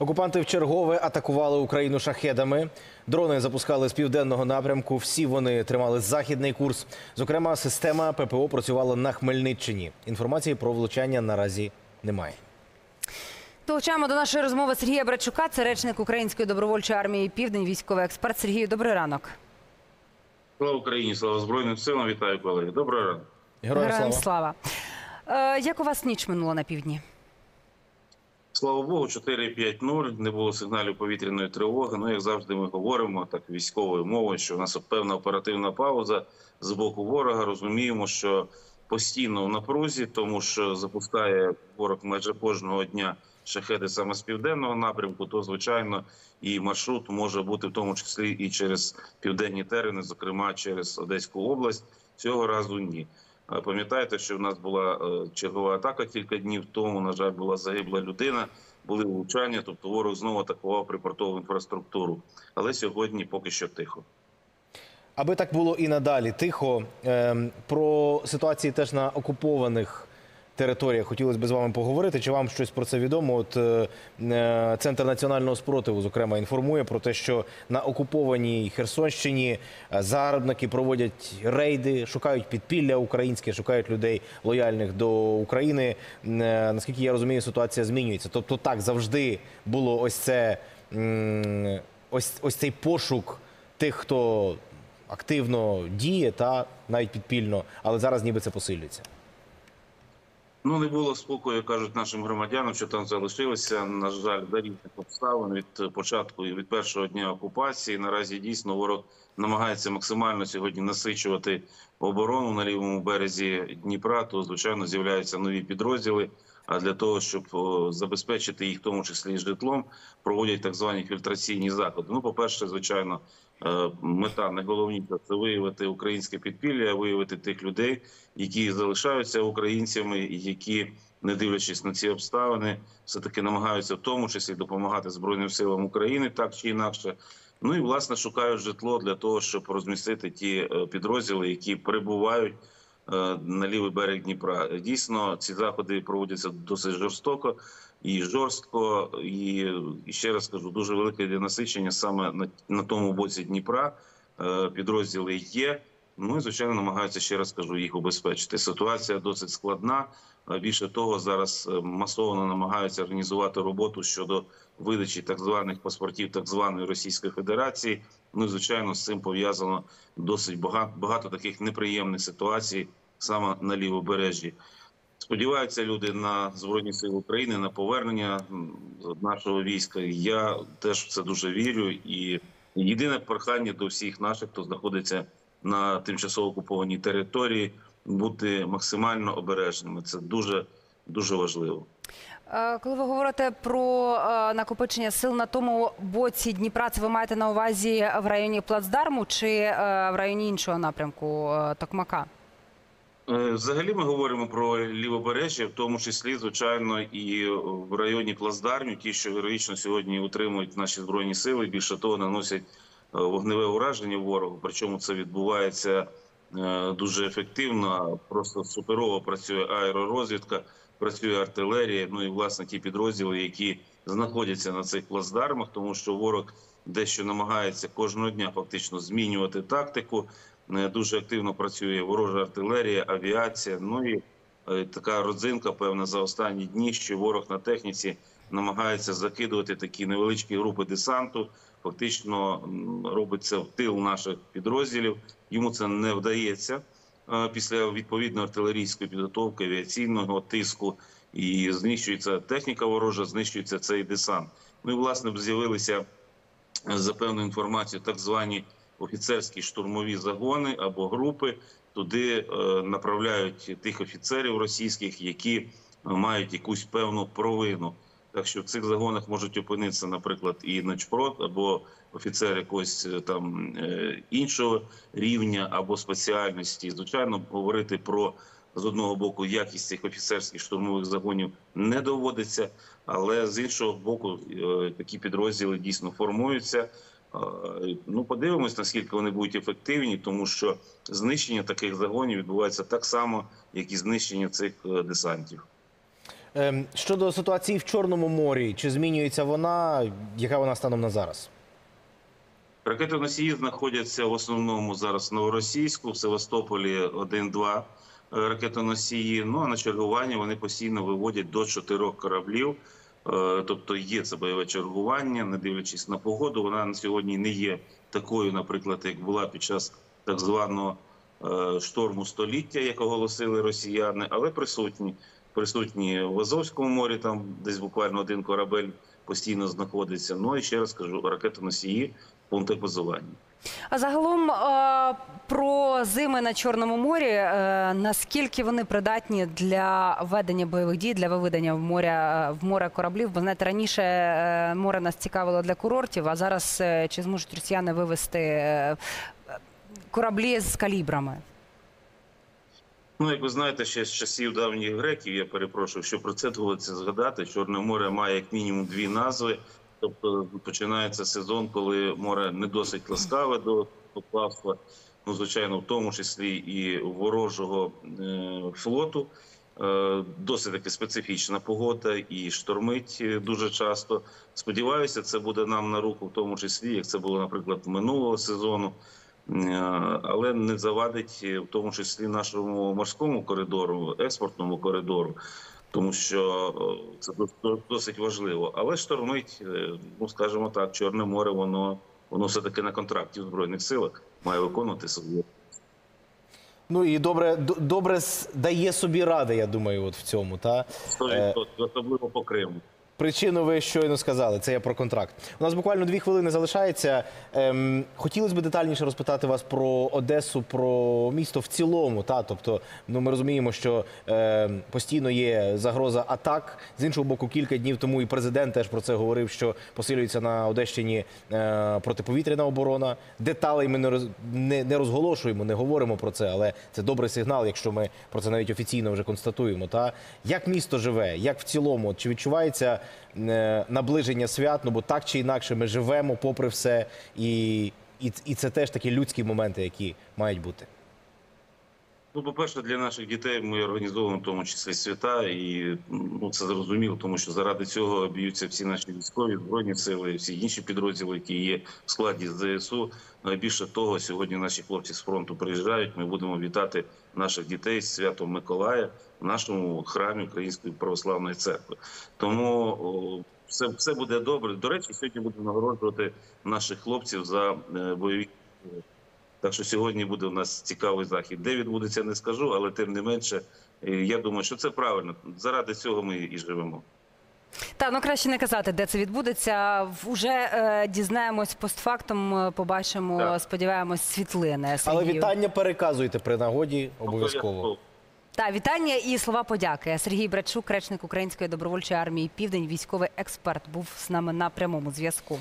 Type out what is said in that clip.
Окупанти вчергове атакували Україну шахедами. Дрони запускали з південного напрямку. Всі вони тримали західний курс. Зокрема, система ППО працювала на Хмельниччині. Інформації про влучання наразі немає. Долучаємо до нашої розмови Сергія Брачука, це речник Української добровольчої армії Південь, військовий експерт. Сергію, добрий ранок. Слава Україні, слава Збройним силам. Вітаю колеги. Доброго ранку. Героям слава. слава. Е, як у вас ніч минула на півдні? Слава Богу, 4-5-0, не було сигналів повітряної тривоги. Ну, як завжди, ми говоримо так військовою мовою, що в нас певна оперативна пауза з боку ворога. Розуміємо, що постійно в напрузі, тому що запускає ворог майже кожного дня шахеди саме з південного напрямку, то звичайно і маршрут може бути в тому числі і через південні терени, зокрема через Одеську область. Цього разу ні. Пам'ятаєте, що в нас була е, чергова атака кілька днів тому. На жаль, була загибла людина, були влучання. Тобто ворог знову атакував припортову інфраструктуру. Але сьогодні поки що тихо. Аби так було і надалі. Тихо ем, про ситуації теж на окупованих територіях хотілося б з вами поговорити. Чи вам щось про це відомо? От е, е, центр національного спротиву, зокрема, інформує про те, що на окупованій Херсонщині е, загарбники проводять рейди, шукають підпілля українське, шукають людей лояльних до України. Наскільки я розумію, ситуація змінюється. Тобто, так завжди було ось це ось, ось цей пошук тих, хто активно діє та навіть підпільно, але зараз ніби це посилюється. Ну не було спокою, кажуть нашим громадянам, що там залишилися. На жаль, за різних обставин від початку і від першого дня окупації. Наразі дійсно ворог намагається максимально сьогодні насичувати оборону на лівому березі Дніпра. То звичайно з'являються нові підрозділи. А для того, щоб забезпечити їх, в тому числі житлом, проводять так звані фільтраційні заходи. Ну, по перше, звичайно, мета найголовніша це виявити українське підпілля, виявити тих людей, які залишаються українцями, які, не дивлячись на ці обставини, все таки намагаються в тому числі допомагати збройним силам України, так чи інакше. Ну і власне шукають житло для того, щоб розмістити ті е, підрозділи, які перебувають е, на лівий берег Дніпра. Дійсно, ці заходи проводяться досить жорстоко і жорстко. І, ще раз кажу, дуже велике насичення саме на, на тому боці Дніпра. Е, Підрозділи є. Ну і звичайно намагаються ще раз кажу їх убезпечити. Ситуація досить складна. Е, Більше того, зараз е, масово намагаються організувати роботу щодо видачі так званих паспортів так званої Російської Федерації. Ну і звичайно, з цим пов'язано досить багато, багато таких неприємних ситуацій саме на лівобережжі. Сподіваються люди на збройні сили України на повернення нашого війська. Я теж в це дуже вірю. І єдине прохання до всіх наших, хто знаходиться на тимчасово окупованій території, бути максимально обережними. Це дуже дуже важливо. Е, коли ви говорите про е, накопичення сил на тому боці Дніпра, це ви маєте на увазі в районі Плацдарму чи е, в районі іншого напрямку Токмака? Взагалі ми говоримо про лівобережжя, в тому числі, звичайно, і в районі плацдармів, ті, що героїчно сьогодні утримують наші збройні сили. Більше того, наносять вогневе ураження ворогу. Причому це відбувається е, дуже ефективно. Просто суперово працює аеророзвідка, працює артилерія. Ну і власне ті підрозділи, які знаходяться на цих плацдармах, тому що ворог дещо намагається кожного дня фактично змінювати тактику. Е, Дуже активно працює ворожа артилерія, авіація. Ну і е, така родзинка, певна, за останні дні, що ворог на техніці намагається закидувати такі невеличкі групи десанту. Фактично м, робить це в тил наших підрозділів. Йому це не вдається е, після відповідної артилерійської підготовки, авіаційного тиску. І знищується техніка ворожа, знищується цей десант. Ну і власне з'явилися за певною інформацією, так звані офіцерські штурмові загони або групи. Туди е, направляють тих офіцерів російських, які е, мають якусь певну провину. Так що в цих загонах можуть опинитися, наприклад, і начпрот, або офіцер якогось е, там е, іншого рівня або спеціальності. Звичайно, говорити про з одного боку якість цих офіцерських штурмових загонів не доводиться, але з іншого боку, е, такі підрозділи дійсно формуються. Ну, подивимось, наскільки вони будуть ефективні, тому що знищення таких загонів відбувається так само, як і знищення цих десантів. Ем, Щодо ситуації в Чорному морі, чи змінюється вона? Яка вона станом на зараз? Ракетоносії знаходяться в основному зараз в Новоросійську, в Севастополі 1-2 е, ракетоносії. Ну а на чергування вони постійно виводять до чотирьох кораблів. Е, Тобто є це бойове чергування, не дивлячись на погоду. Вона на сьогодні не є такою, наприклад, як була під час так званого е, шторму століття, як оголосили росіяни, але присутні. Присутні в Азовському морі, там десь буквально один корабель постійно знаходиться. Ну і ще раз кажу, ракетоносії в пунктах базування. А загалом е, про зими на Чорному морі. е, Наскільки вони придатні для ведення бойових дій, для виведення в моря в море кораблів? Бо знаєте, раніше е, море нас цікавило для курортів, а зараз е, чи зможуть росіяни вивести е, кораблі з калібрами? Ну, як ви знаєте, ще з часів давніх греків, я перепрошую, що про це доводиться згадати. Чорне море має як мінімум дві назви. Тобто починається сезон, коли море не досить ласкаве до до плавства. Ну, звичайно, в тому числі і ворожого е, флоту. Е, досить таки специфічна погода і штормить е, дуже часто. Сподіваюся, це буде нам на руку, в тому числі, як це було, наприклад, минулого сезону. Е, але не завадить е, в тому числі нашому морському коридору, експортному коридору, тому що це досить важливо. Але штормить, е, ну скажімо так, Чорне море, воно воно все таки на контракті в збройних силах має виконувати свою. Ну і добре, добре дає собі ради, я думаю, от в цьому. Та? 100%, особливо по Криму. Причину ви щойно сказали, це я про контракт. У нас буквально дві хвилини залишається. Ем, хотілося б детальніше розпитати вас про Одесу, про місто в цілому. Та? Тобто, ну, ми розуміємо, що ем, постійно є загроза атак. З іншого боку, кілька днів тому і президент теж про це говорив, що посилюється на Одещині е, протиповітряна оборона. Деталей ми не, роз, не, не розголошуємо, не говоримо про це, але це добрий сигнал, якщо ми про це навіть офіційно вже констатуємо. Та? Як місто живе, як в цілому, чи відчувається наближення свят? Ну бо так чи інакше ми живемо попри все, і, і, і це теж такі людські моменти, які мають бути. Ну, по-перше, для наших дітей ми організовуємо в тому числі свята, і ну це зрозуміло, тому що заради цього б'ються всі наші військові збройні сили, всі інші підрозділи, які є в складі ЗСУ. Найбільше того, сьогодні наші хлопці з фронту приїжджають. Ми будемо вітати наших дітей з святом Миколая в нашому храмі Української православної церкви. Тому все, все буде добре. До речі, сьогодні будемо нагороджувати наших хлопців за е, бойові. Так що сьогодні буде у нас цікавий захід. Де відбудеться, не скажу, але тим не менше, е, я думаю, що це правильно. Заради цього ми і живемо. Та ну краще не казати, де це відбудеться. В- Уже е, дізнаємось постфактум, е, побачимо, Так. сподіваємось, світлини. Але вітання переказуйте при нагоді обов'язково. Та вітання і слова подяки. Сергій Братчук, речник Української добровольчої армії Південь, військовий експерт, був з нами на прямому зв'язку.